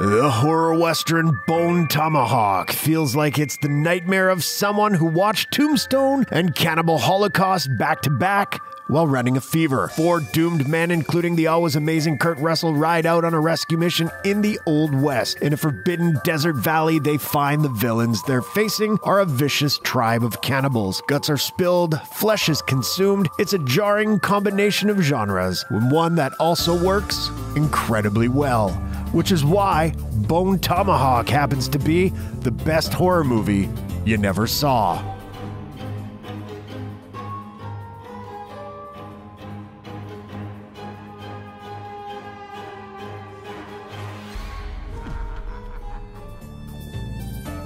The horror western Bone Tomahawk feels like it's the nightmare of someone who watched Tombstone and Cannibal Holocaust back to back while running a fever. Four doomed men, including the always amazing Kurt Russell, ride out on a rescue mission in the Old West. In a forbidden desert valley, they find the villains they're facing are a vicious tribe of cannibals. Guts are spilled, flesh is consumed. It's a jarring combination of genres, one that also works incredibly well which is why Bone Tomahawk happens to be the best horror movie you never saw.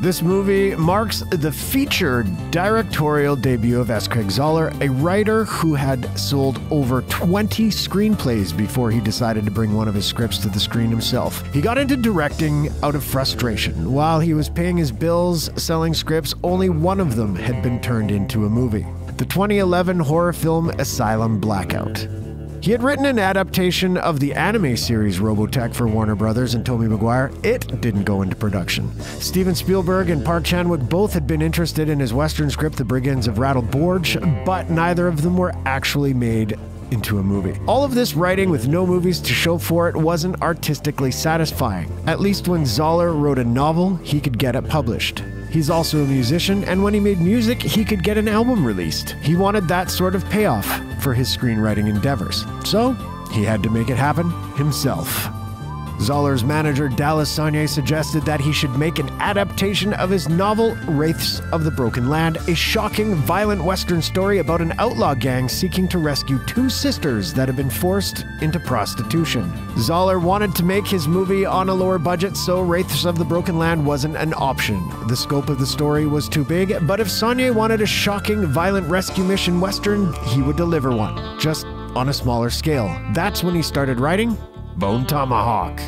This movie marks the feature directorial debut of S. Craig Zahler, a writer who had sold over 20 screenplays before he decided to bring one of his scripts to the screen himself. He got into directing out of frustration. While he was paying his bills selling scripts, only one of them had been turned into a movie. The 2011 horror film Asylum Blackout. He had written an adaptation of the anime series Robotech for Warner Brothers and Tobey Maguire. It didn't go into production. Steven Spielberg and Park Chan-wook both had been interested in his western script The Brigands of Rattleborge, but neither of them were actually made into a movie. All of this writing with no movies to show for it wasn't artistically satisfying. At least when Zahler wrote a novel, he could get it published. He's also a musician, and when he made music, he could get an album released. He wanted that sort of payoff for his screenwriting endeavors. So, he had to make it happen himself. Zahler's manager Dallas Sonnier suggested that he should make an adaptation of his novel Wraiths of the Broken Land, a shocking, violent Western story about an outlaw gang seeking to rescue two sisters that have been forced into prostitution. Zahler wanted to make his movie on a lower budget, so Wraiths of the Broken Land wasn't an option. The scope of the story was too big, but if Sonnier wanted a shocking, violent rescue mission Western, he would deliver one, just on a smaller scale. That's when he started writing Bone Tomahawk.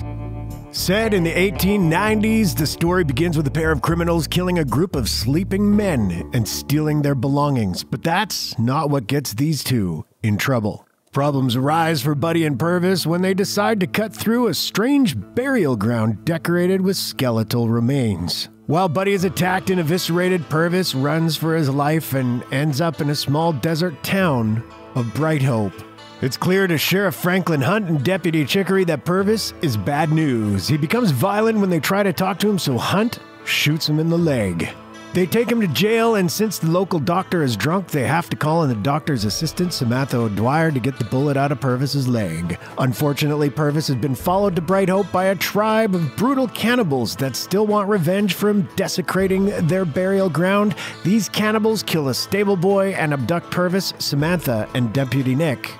Said in the 1890s, the story begins with a pair of criminals killing a group of sleeping men and stealing their belongings. But that's not what gets these two in trouble. Problems arise for Buddy and Purvis when they decide to cut through a strange burial ground decorated with skeletal remains. While Buddy is attacked and eviscerated, Purvis runs for his life and ends up in a small desert town of Bright Hope. It's clear to Sheriff Franklin Hunt and Deputy Chicory that Purvis is bad news. He becomes violent when they try to talk to him, so Hunt shoots him in the leg. They take him to jail, and since the local doctor is drunk, they have to call in the doctor's assistant, Samantha O'Dwyer, to get the bullet out of Purvis's leg. Unfortunately, Purvis has been followed to Bright Hope by a tribe of brutal cannibals that still want revenge for him desecrating their burial ground. These cannibals kill a stable boy and abduct Purvis, Samantha, and Deputy Nick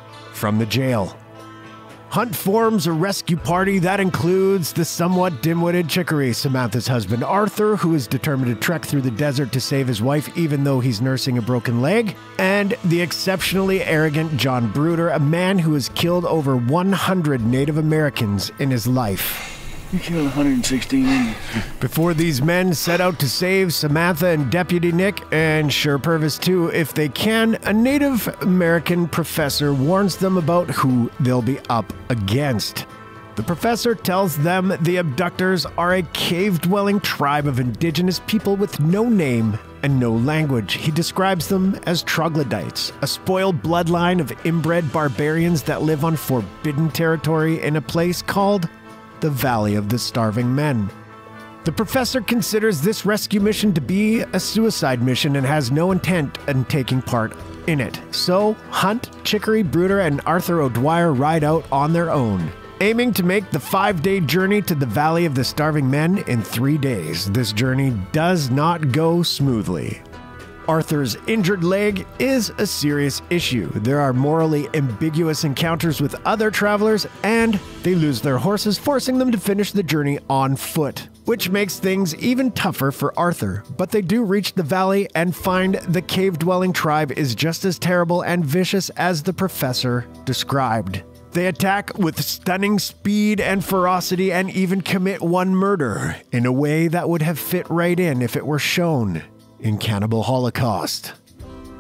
from the jail. Hunt forms a rescue party that includes the somewhat dim witted Chicory, Samantha's husband Arthur, who is determined to trek through the desert to save his wife even though he's nursing a broken leg, and the exceptionally arrogant John Bruder, a man who has killed over 100 Native Americans in his life. You killed 116 Indians. Before these men set out to save Samantha and Deputy Nick, and sure Purvis too, if they can, a Native American professor warns them about who they'll be up against. The professor tells them the abductors are a cave dwelling tribe of indigenous people with no name and no language. He describes them as troglodytes, a spoiled bloodline of inbred barbarians that live on forbidden territory in a place called the Valley of the Starving Men. The professor considers this rescue mission to be a suicide mission and has no intent in taking part in it. So, Hunt, Chicory, Bruder, and Arthur O'Dwyer ride out on their own, aiming to make the five day journey to the Valley of the Starving Men in three days. This journey does not go smoothly. Arthur's injured leg is a serious issue. There are morally ambiguous encounters with other travelers, and they lose their horses, forcing them to finish the journey on foot, which makes things even tougher for Arthur. But they do reach the valley and find the cave dwelling tribe is just as terrible and vicious as the professor described. They attack with stunning speed and ferocity and even commit one murder in a way that would have fit right in if it were shown in Cannibal Holocaust.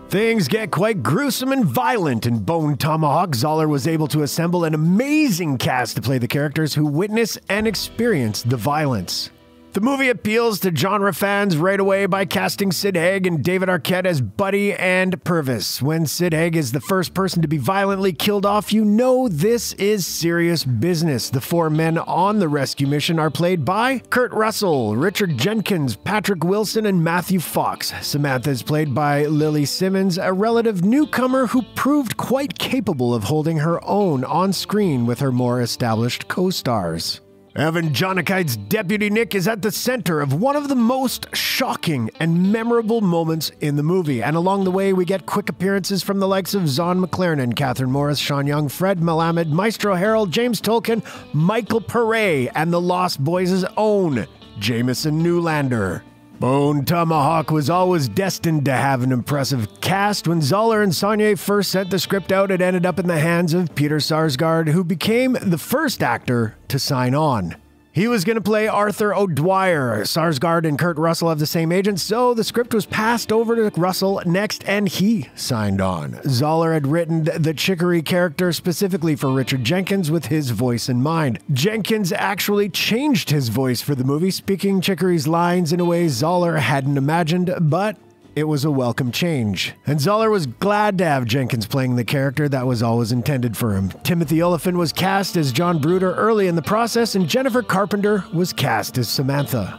Things get quite gruesome and violent in Bone Tomahawk. Zahler was able to assemble an amazing cast to play the characters who witness and experience the violence. The movie appeals to genre fans right away by casting Sid Haig and David Arquette as Buddy and Purvis. When Sid Haig is the first person to be violently killed off, you know this is serious business. The four men on the rescue mission are played by Kurt Russell, Richard Jenkins, Patrick Wilson, and Matthew Fox. Samantha is played by Lily Simmons, a relative newcomer who proved quite capable of holding her own on screen with her more established co stars. Evan Jonigheit's Deputy Nick is at the center of one of the most shocking and memorable moments in the movie. And along the way, we get quick appearances from the likes of Zahn McClarnon, Kathryn Morris, Sean Young, Fred Melamed, Maestro Harrell, James Tolkan, Michael Paré, and the Lost Boys' own Jamison Newlander. Bone Tomahawk was always destined to have an impressive cast. When Zahler and Sonnier first sent the script out, it ended up in the hands of Peter Sarsgaard, who became the first actor to sign on. He was going to play Arthur O'Dwyer. Sarsgaard and Kurt Russell have the same agent, so the script was passed over to Russell next, and he signed on. Zahler had written the Chicory character specifically for Richard Jenkins with his voice in mind. Jenkins actually changed his voice for the movie, speaking Chicory's lines in a way Zahler hadn't imagined, but it was a welcome change. And Zahler was glad to have Jenkins playing the character that was always intended for him. Timothy Olyphant was cast as John Bruder early in the process, and Jennifer Carpenter was cast as Samantha.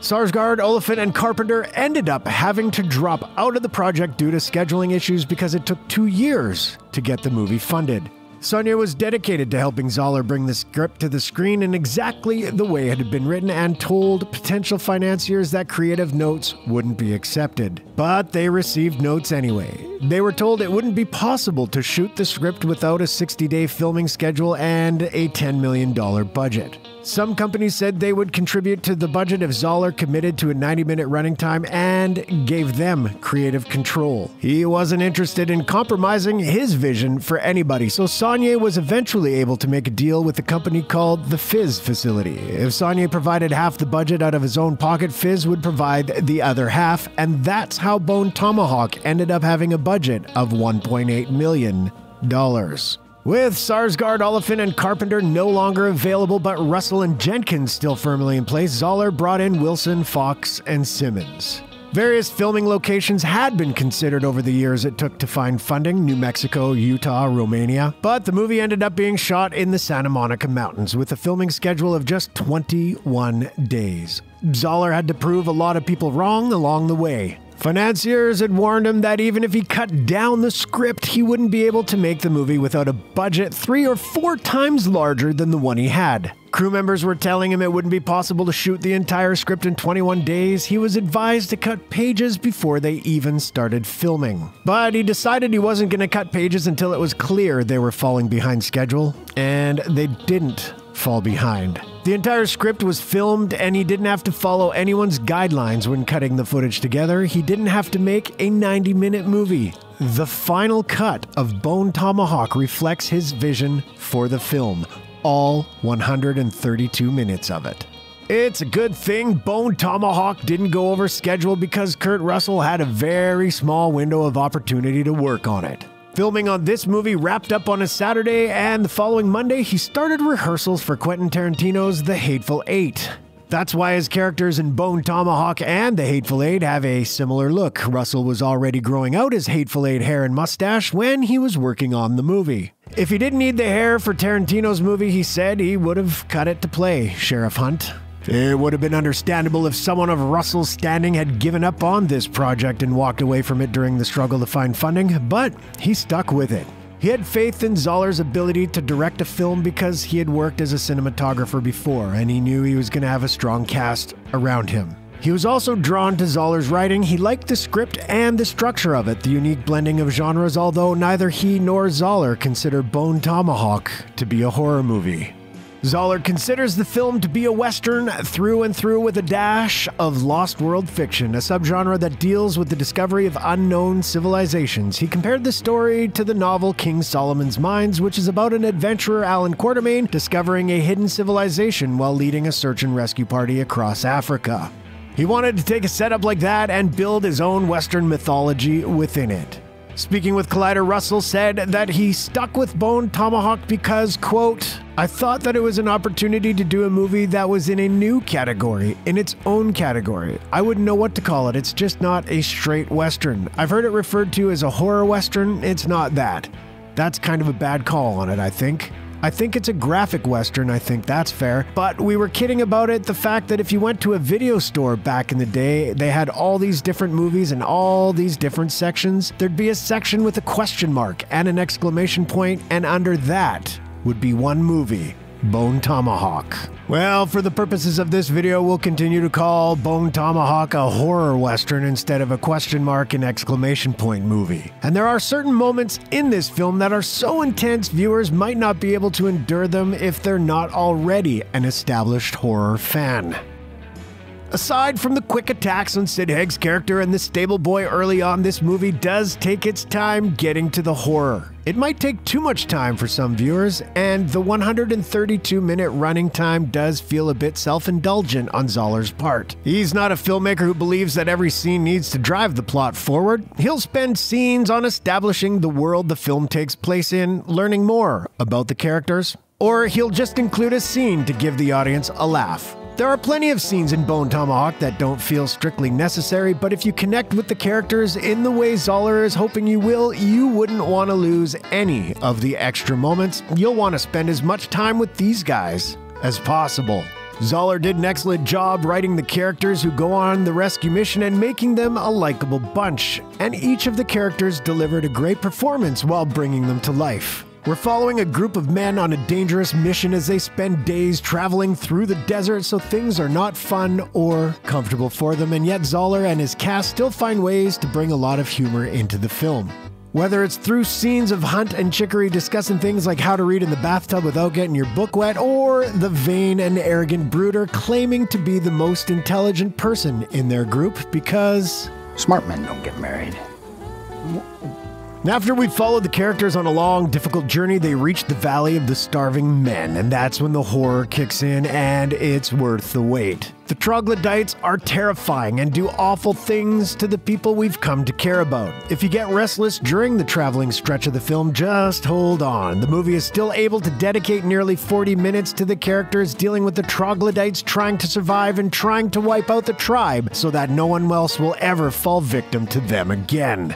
Sarsgaard, Olyphant, and Carpenter ended up having to drop out of the project due to scheduling issues because it took two years to get the movie funded. Sonnier was dedicated to helping Zahler bring the script to the screen in exactly the way it had been written and told potential financiers that creative notes wouldn't be accepted. But they received notes anyway. They were told it wouldn't be possible to shoot the script without a 60 day filming schedule and a $10 million budget. Some companies said they would contribute to the budget if Zahler committed to a 90 minute running time and gave them creative control. He wasn't interested in compromising his vision for anybody, so Sonnier was eventually able to make a deal with a company called the Fyzz Facility. If Sonnier provided half the budget out of his own pocket, Fyzz would provide the other half, and that's how Bone Tomahawk ended up having a budget of $1.8 million. With Sarsgaard, Olyphant, and Carpenter no longer available, but Russell and Jenkins still firmly in place, Zahler brought in Wilson, Fox, and Simmons. Various filming locations had been considered over the years it took to find funding New Mexico, Utah, Romania, but the movie ended up being shot in the Santa Monica Mountains with a filming schedule of just 21 days. Zahler had to prove a lot of people wrong along the way. Financiers had warned him that even if he cut down the script, he wouldn't be able to make the movie without a budget three or four times larger than the one he had. Crew members were telling him it wouldn't be possible to shoot the entire script in 21 days. He was advised to cut pages before they even started filming. But he decided he wasn't going to cut pages until it was clear they were falling behind schedule, and they didn't fall behind. The entire script was filmed, and he didn't have to follow anyone's guidelines when cutting the footage together. He didn't have to make a 90 minute movie. The final cut of Bone Tomahawk reflects his vision for the film, all 132 minutes of it. It's a good thing Bone Tomahawk didn't go over schedule because Kurt Russell had a very small window of opportunity to work on it. Filming on this movie wrapped up on a Saturday, and the following Monday, he started rehearsals for Quentin Tarantino's The Hateful Eight. That's why his characters in Bone Tomahawk and The Hateful Eight have a similar look. Russell was already growing out his Hateful Eight hair and mustache when he was working on the movie. If he didn't need the hair for Tarantino's movie, he said he would have cut it to play Sheriff Hunt. It would have been understandable if someone of Russell's standing had given up on this project and walked away from it during the struggle to find funding, but he stuck with it. He had faith in Zahler's ability to direct a film because he had worked as a cinematographer before, and he knew he was going to have a strong cast around him. He was also drawn to Zahler's writing. He liked the script and the structure of it, the unique blending of genres, although neither he nor Zahler consider Bone Tomahawk to be a horror movie. Zahler considers the film to be a Western through and through with a dash of lost world fiction, a subgenre that deals with the discovery of unknown civilizations. He compared the story to the novel King Solomon's Mines, which is about an adventurer, Allan Quatermain, discovering a hidden civilization while leading a search and rescue party across Africa. He wanted to take a setup like that and build his own Western mythology within it. Speaking with Collider, Russell said that he stuck with Bone Tomahawk because, quote, I thought that it was an opportunity to do a movie that was in a new category, in its own category. I wouldn't know what to call it. It's just not a straight Western. I've heard it referred to as a horror Western. It's not that. That's kind of a bad call on it, I think. I think it's a graphic Western, I think that's fair. But we were kidding about it the fact that if you went to a video store back in the day, they had all these different movies and all these different sections. There'd be a section with a question mark and an exclamation point, and under that would be one movie. Bone Tomahawk. Well, for the purposes of this video, we'll continue to call Bone Tomahawk a horror western instead of a question mark and exclamation point movie. And there are certain moments in this film that are so intense viewers might not be able to endure them if they're not already an established horror fan. Aside from the quick attacks on Sid Haig's character and the stable boy early on, this movie does take its time getting to the horror. It might take too much time for some viewers, and the 132 minute running time does feel a bit self indulgent on Zahler's part. He's not a filmmaker who believes that every scene needs to drive the plot forward. He'll spend scenes on establishing the world the film takes place in, learning more about the characters, or he'll just include a scene to give the audience a laugh. There are plenty of scenes in Bone Tomahawk that don't feel strictly necessary, but if you connect with the characters in the way Zahler is hoping you will, you wouldn't want to lose any of the extra moments. You'll want to spend as much time with these guys as possible. Zahler did an excellent job writing the characters who go on the rescue mission and making them a likable bunch, and each of the characters delivered a great performance while bringing them to life. We're following a group of men on a dangerous mission as they spend days traveling through the desert, so things are not fun or comfortable for them, and yet Zahler and his cast still find ways to bring a lot of humor into the film. Whether it's through scenes of Hunt and Chicory discussing things like how to read in the bathtub without getting your book wet, or the vain and arrogant Bruder claiming to be the most intelligent person in their group because. Smart men don't get married. After we followed the characters on a long, difficult journey, they reach the Valley of the Starving Men, and that's when the horror kicks in, and it's worth the wait. The troglodytes are terrifying and do awful things to the people we've come to care about. If you get restless during the traveling stretch of the film, just hold on. The movie is still able to dedicate nearly 40 minutes to the characters dealing with the troglodytes trying to survive and trying to wipe out the tribe so that no one else will ever fall victim to them again.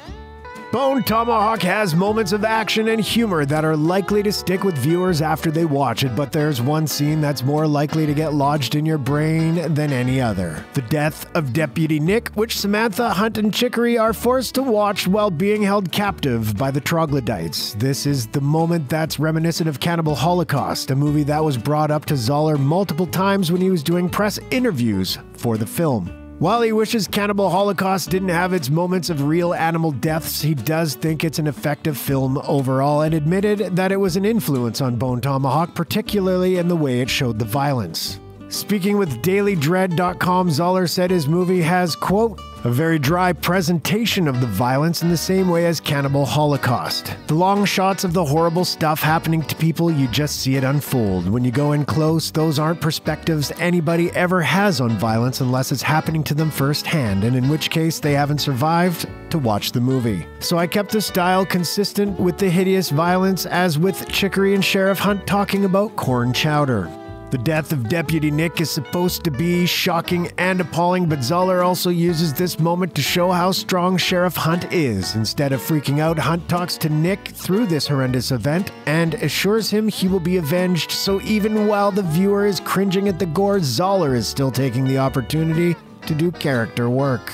Bone Tomahawk has moments of action and humor that are likely to stick with viewers after they watch it, but there's one scene that's more likely to get lodged in your brain than any other. The death of Deputy Nick, which Samantha, Hunt, and Chicory are forced to watch while being held captive by the troglodytes. This is the moment that's reminiscent of Cannibal Holocaust, a movie that was brought up to Zahler multiple times when he was doing press interviews for the film. While he wishes Cannibal Holocaust didn't have its moments of real animal deaths, he does think it's an effective film overall and admitted that it was an influence on Bone Tomahawk, particularly in the way it showed the violence. Speaking with DailyDread.com, Zahler said his movie has, quote, a very dry presentation of the violence in the same way as Cannibal Holocaust. The long shots of the horrible stuff happening to people, you just see it unfold. When you go in close, those aren't perspectives anybody ever has on violence unless it's happening to them firsthand, and in which case they haven't survived to watch the movie. So I kept the style consistent with the hideous violence as with Chicory and Sheriff Hunt talking about corn chowder. The death of Deputy Nick is supposed to be shocking and appalling, but Zahler also uses this moment to show how strong Sheriff Hunt is. Instead of freaking out, Hunt talks to Nick through this horrendous event and assures him he will be avenged. So even while the viewer is cringing at the gore, Zahler is still taking the opportunity to do character work.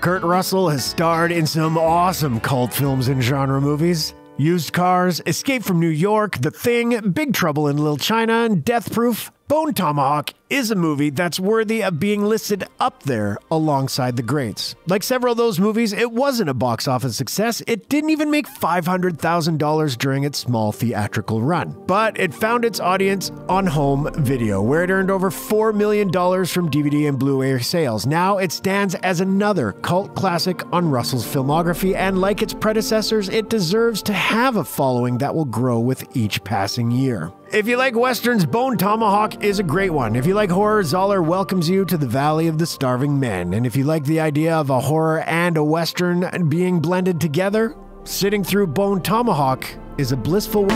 Kurt Russell has starred in some awesome cult films and genre movies. Used Cars, Escape from New York, The Thing, Big Trouble in Little China, and Death Proof. Bone Tomahawk is a movie that's worthy of being listed up there alongside the greats. Like several of those movies, it wasn't a box office success. It didn't even make $500,000 during its small theatrical run. But it found its audience on home video, where it earned over $4 million from DVD and Blu ray sales. Now it stands as another cult classic on Russell's filmography, and like its predecessors, it deserves to have a following that will grow with each passing year. If you like westerns, Bone Tomahawk is a great one. If you like horror, Zahler welcomes you to the Valley of the Starving Men. And if you like the idea of a horror and a western being blended together, sitting through Bone Tomahawk is a blissful.